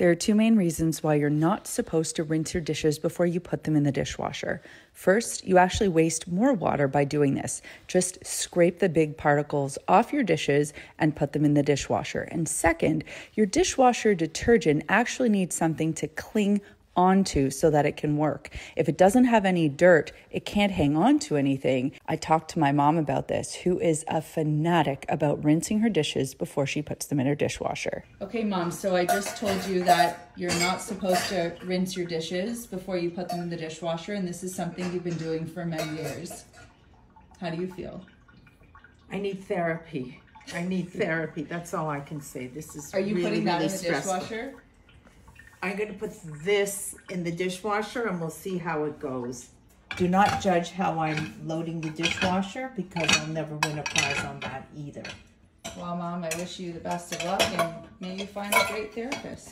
There are two main reasons why you're not supposed to rinse your dishes before you put them in the dishwasher. First, you actually waste more water by doing this. Just scrape the big particles off your dishes and put them in the dishwasher. And second, your dishwasher detergent actually needs something to cling onto so that it can work. If it doesn't have any dirt, it can't hang on to anything. I talked to my mom about this, who is a fanatic about rinsing her dishes before she puts them in her dishwasher. Okay, mom, so I just told you that you're not supposed to rinse your dishes before you put them in the dishwasher, and this is something you've been doing for many years. How do you feel? I need therapy. I need therapy. That's all I can say. This is Are you really, putting that really in the stressful. dishwasher? I'm going to put this in the dishwasher and we'll see how it goes. Do not judge how I'm loading the dishwasher because I'll never win a prize on that either. Well, mom, I wish you the best of luck, and may you find a great therapist.